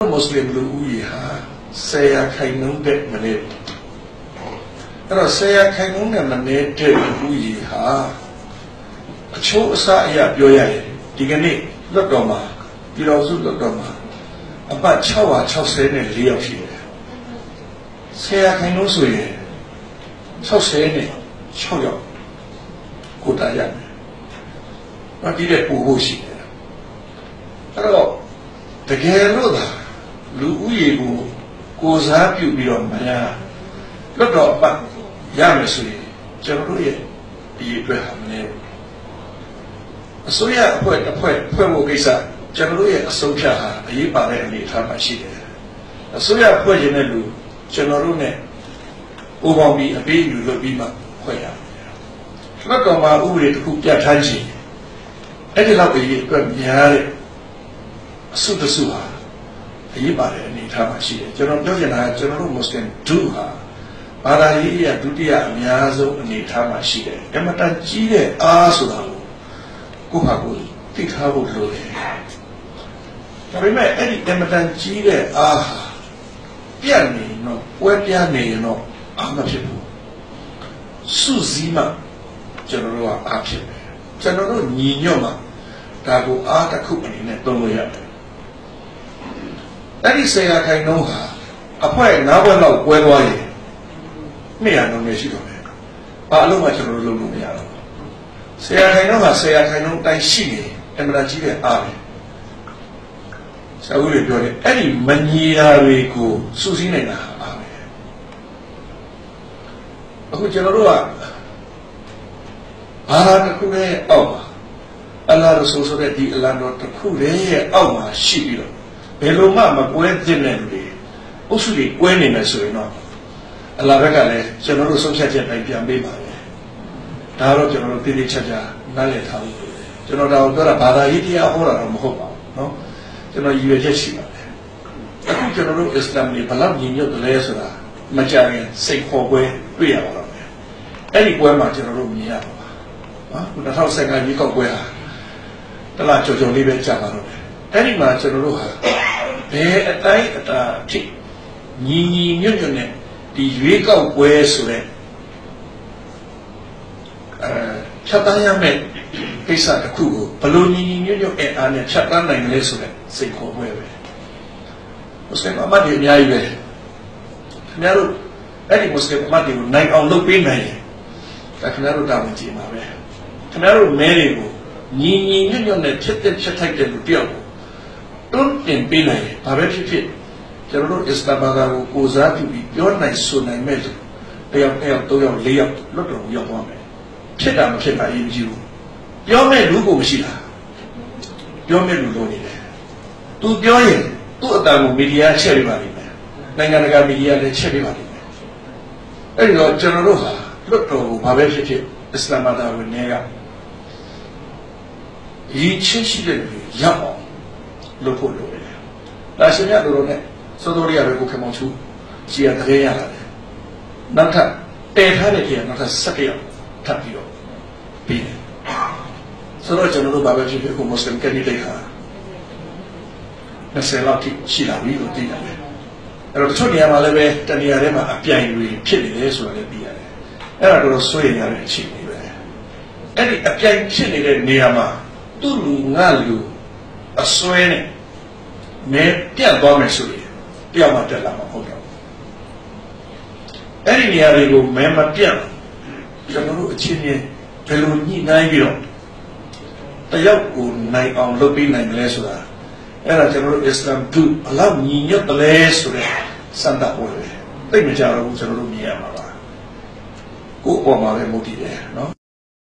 မွတ်စလင်လူဦးရေဟာဆယ်ရာခိုင်နှုန်းတဲ့မနေ့အဲ့တော့ဆယ်ရာခိုင်နှုန်းတဲ့မနေ့တဲ့လူဦးရေဟာအချိုးအစားအရာပြောရရင်ဒီကနေ့လွတ်တော်မှာပြည်တော်စုလွတ်တော်မှာအပတ်660နဲ့4ယောက်ရှိတယ်ဆယ်ရာခိုင်နှုန်းဆိုရင်60နဲ့6ယောက်ကိုတာရတယ်။ဘာဒီတဲ့ပူဖို့ရှိတယ်။အဲ့တော့တကယ်လို့သာ လူဦးရေကိုကိုစားပြုပြီးတော့မလားလွတ်တော်ပတ်ရမယ်ဆိုရင်ကျွန်တော်တို့ရဲ့ဒီအတွက်ဟာမနေဘူးအစိုးရအဖွဲ့တစ်ဖွဲ့ဖွဲ့ဖို့ကိစ္စကျွန်တော်တို့ရဲ့အဆုံးဖြတ်ဟာအရေးပါတဲ့အနေအထားမှာရှိတယ်အစိုးရဖွဲ့ခြင်းတဲ့လူကျွန်တော်တို့ ਨੇ ပူပေါင်းပြီးအပေးယူလုပ်ပြီးမှဖွဲ့ရမယ်လွတ်တော်မှာဥပဒေတစ်ခုပြဋ္ဌာန်းခြင်းအဲ့ဒီလောက်အရေးအတွက်များတဲ့အစုတစုဟာ အရေးပါတဲ့အနေအထားမှာရှိတယ်ကျွန်တော်ပြောချင်တာကကျွန်တော်တို့မွတ်စလင်ဒုဟာဘာသာရေးရဒုတိယအများဆုံးအနေအထားမှာရှိတယ်အမတန်ကြီးတဲ့အားဆိုတာကိုကိုယ့်ဟာကိုယ်သိထားဖို့လိုတယ်ဒါပေမဲ့အဲ့ဒီအမတန်ကြီးတဲ့အားဟာပြတ်နေတော့ပွဲပြားနေရင်တော့အားမဖြစ်ဘူးစုစည်းမှကျွန်တော်တို့ကအားဖြစ်တယ်ကျွန်တော်တို့ညီညွတ်မှဒါကိုအားတစ်ခုအနေနဲ့သုံးလို့ရတယ် အဲ့ဒီဆရာခိုင်နှုံးဟာအဖွဲ့၅ဘွဲ့လောက်ကွဲသွားရင်နှစ်ရာနှုံးနဲ့ရှိတော့တယ်။ဘာအလုံးမှကျွန်တော်တို့လုပ်လို့မရတော့ဘူး။ဆရာခိုင်နှုံးဟာဆရာခိုင်နှုံးတိုင်းရှိနေအမှန်ကြီးတဲ့အားပဲ။ဆရာဦးလေးပြောတယ်အဲ့ဒီမညီတာတွေကိုစူးစီးနေတာဟာအားပဲ။အခုကျွန်တော်တို့ကဘာသာတစ်ခုနဲ့အောက်ပါအလ္လာဟ်ရဆူလ်ဆိုတဲ့ဒီအလ္လာဟ်တော်တစ်ခုတည်းရဲ့အောက်မှာရှိပြီးတော့ ဘယ်လိုမှမကွဲသင့်တဲ့လူတွေအုပ်စုတွေကွဲနေမယ်ဆိုရင်တော့အလာဘက်ကလည်းကျွန်တော်တို့ဆုံးဖြတ်ချက်တိုင်းပြန်ပေးပါမယ်ဒါတော့ကျွန်တော်တို့သိသိချာချာနားလည်ထားဖို့ကျွန်တော်တော့ပြောတာဘာသာရေးတရားဟောတာတော့မဟုတ်ပါဘူးเนาะကျွန်တော်ရည်ရွယ်ချက်ရှိပါတယ်အခုကျွန်တော်တို့အစ္စလာမ်တွေဘလောက်ညီညွတ်တယ်လဲဆိုတာမကြခင်စိတ်ခေါ်ပွဲတွေ့ရပါတော့မယ်အဲ့ဒီပွဲမှာကျွန်တော်တို့မြင်ရပါပါနော်2015ရေကောက်ပွဲဟာတလားကြော်ကြော်လေးပဲကြာပါတော့တယ်အဲ့ဒီမှာကျွန်တော်တို့ဟာ ဘယ်အတိုင်းအတာဖြစ်ညီညီညွတ်ညွတ်နဲ့ဒီရွေးကောက်ပွဲဆိုတဲ့အဲဖြတ်တန်းရမယ့်ကိစ္စတစ်ခုကိုဘလို့ညီညီညွတ်ညွတ်အဲအားနဲ့ဖြတ်တန်းနိုင်လဲဆိုတဲ့စိတ်ခေါ်ပွဲပဲမွတ်စလင်အမတ်တွေအများကြီးပဲခင်ဗျားတို့အဲ့ဒီမွတ်စလင်အမတ်တွေကိုနိုင်အောင်လုပ်ပေးနိုင်ရင်ဒါခင်ဗျားတို့တာဝန်ကြီးမှာပဲခင်ဗျားတို့မဲတွေကိုညီညီညွတ်ညွတ်နဲ့ဖြစ်တဲ့ဖြစ်ထိုက်တဲ့လူတယောက်ကို တွန်းတင်ပေးနိုင်ရင်ဘာပဲဖြစ်ဖြစ်ကျွန်တော်တို့အစ္စလာမ်ဘာသာကိုကိုစားပြုပြီးပြောနိုင်ဆိုနိုင်မဲ့လူတယောက်တစ်ယောက်သုံးယောက်လေးယောက်လွတ်တော်ရောက်သွားမယ်ဖြစ်တာမဖြစ်တာအရေးမကြီးဘူးပြောမဲ့လူကိုမရှိတာပြောမဲ့လူလိုနေတယ်သူပြောရင်သူ့အတန်ကိုမီဒီယာချက်ပြပါလိမ့်မယ်နိုင်ငံတကာမီဒီယာလည်းချက်ပြပါလိမ့်မယ်အဲ့ဒီတော့ကျွန်တော်တို့ဟာလွတ်တော်ကိုဘာပဲဖြစ်ဖြစ်အစ္စလာမ်ဘာသာဝင်တွေကရည်ချင်းရှိတဲ့လူရောက်အောင် လုပ်ဖို့လိုတယ်။ဒါရှင်မြတ်တို့တို့ ਨੇ စိုးစိုးလေးရပဲကိုခေမောင်ချူရှီရတကယ်ရလာတယ်။နောက်ထပ်တည်ထားတဲ့ကြီးကနောက်ထပ်၁၁ရောက်ထပ်ပြီးတော့ပြီးတယ်။ဆိုတော့ကျွန်တော်တို့ဘာပဲဖြစ်ဖြစ်ကိုမွတ်စလင်ကန်ဒီဒေတ်ဟာ20လောက်ထိရှိလာပြီလို့သိရတယ်။အဲ့တော့တချို့နေရာမှာလည်းပဲတနေရာထဲမှာအပြိုင်တွေဖြစ်နေတယ်ဆိုတာလည်းသိရတယ်။အဲ့ဒါတော့ဆွေးရတဲ့အခြေအနေပဲ။အဲ့ဒီအပြိုင်ဖြစ်နေတဲ့နေရာမှာသူ့လူငါလူ အစွဲနဲ့မဲပြတ်သွားမယ်ဆိုရင်တယောက်မှတက်လာမှာဟုတ်တော့အဲ့ဒီနေရာတွေကိုမဲမပြတ်ကျွန်တော်တို့အချင်းချင်းဘယ်လိုညှိနှိုင်းပြီးတော့တယောက်ကိုနိုင်အောင်လုပ်ပေးနိုင်မလဲဆိုတာအဲ့ဒါကျွန်တော်တို့အစ္စလာမ်ဒုဘလောက်ညီညွတ်တယ်လဲဆိုတဲ့စံတတ်ပွဲပဲသိမကြတော့ဘူးကျွန်တော်တို့မြင်ရမှာပါကိုယ့်အပေါ်မှာပဲမဟုတ်တည်တယ်နော်